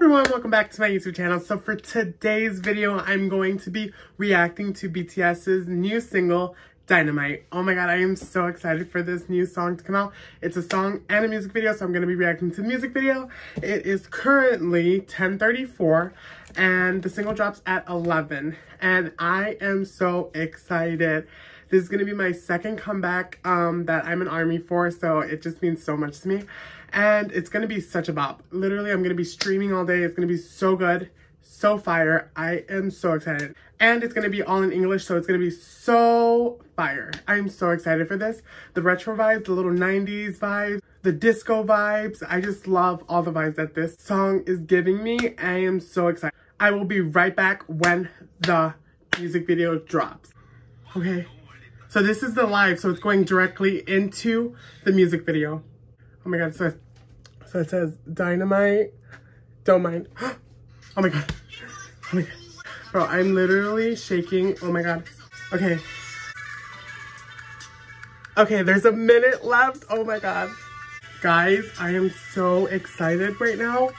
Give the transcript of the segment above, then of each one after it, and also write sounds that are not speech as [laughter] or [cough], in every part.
everyone, welcome back to my YouTube channel. So for today's video, I'm going to be reacting to BTS's new single, Dynamite. Oh my god, I am so excited for this new song to come out. It's a song and a music video, so I'm going to be reacting to the music video. It is currently 10.34 and the single drops at 11 and I am so excited. This is going to be my second comeback um, that I'm an ARMY for, so it just means so much to me. And it's to be such a bop. Literally, I'm to be streaming all day. It's to be so good, so fire. I am so excited. And it's to be all in English, so it's to be so fire. I'm so excited for this. The retro vibes, the little 90s vibes, the disco vibes. I just love all the vibes that this song is giving me. I am so excited. I will be right back when the music video drops. Okay. So this is the live, so it's going directly into the music video. Oh my god, so, so it says dynamite, don't mind. [gasps] Oh my god, oh my god. Bro, I'm literally shaking, oh my god. Okay. Okay, there's a minute left, oh my god. Guys, I am so excited right now.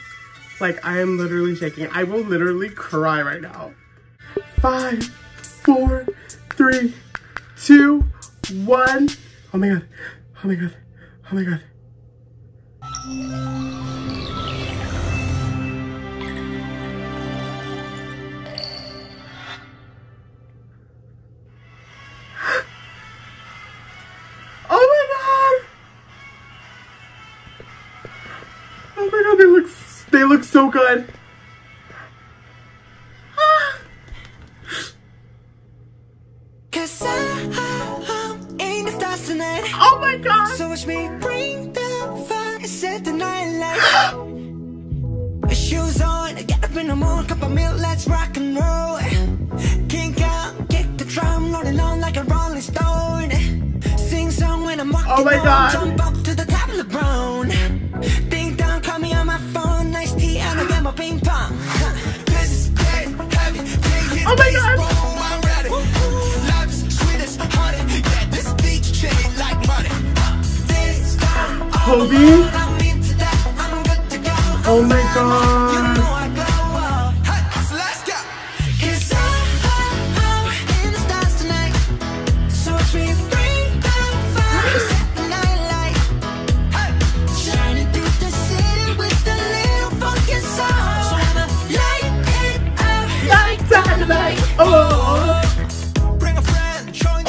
Like, I am literally shaking. I will literally cry right now. Five, four, three, two, one. Oh my god. Oh my god. Oh my god. Oh so good. Cause I, I, I'm in the tonight. Oh my god. So watch me bring set the night light. [gasps] Shoes on, get up in the morning, cup of milk, let's rock and roll. Kink out, kick the drum, rolling on like a rolling stone. Sing song when I'm walking Oh my on, God. jump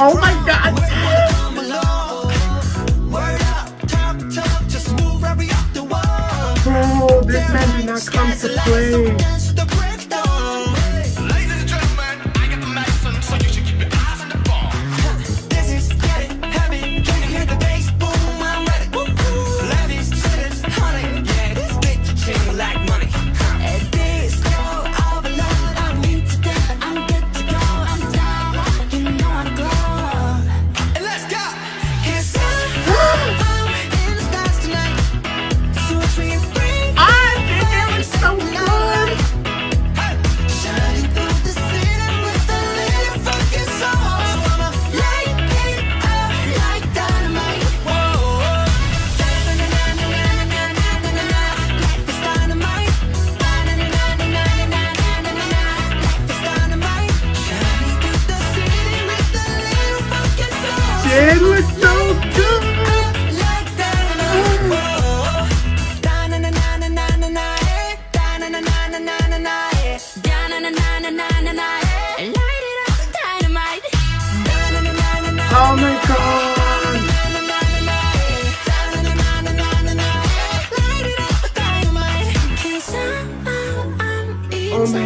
up my God. Bro, this man did not come to play.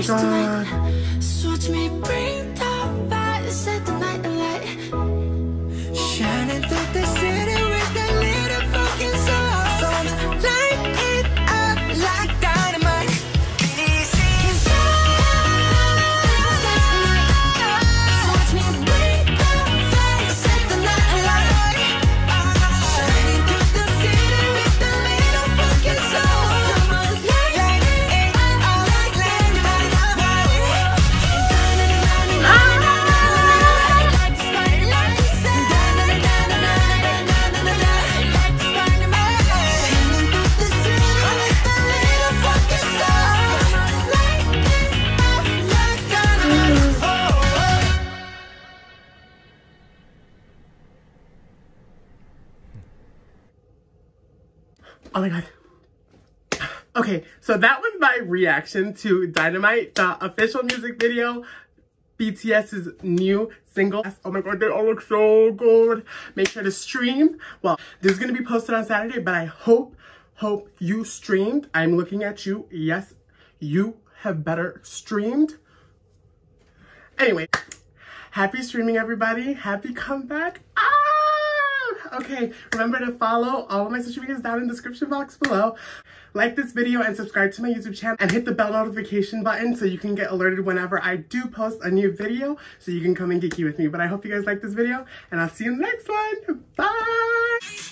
God. Oh my god. Okay, so that was my reaction to Dynamite, the official music video, BTS's new single. Oh my god, they all look so good. Make sure to stream. Well, this is going to be posted on Saturday, but I hope, hope you streamed. I'm looking at you. Yes, you have better streamed. Anyway, happy streaming, everybody. Happy comeback. Ah! Okay, remember to follow all of my social medias down in the description box below. Like this video and subscribe to my YouTube channel and hit the bell notification button so you can get alerted whenever I do post a new video so you can come and geeky with me. But I hope you guys like this video and I'll see you in the next one. Bye!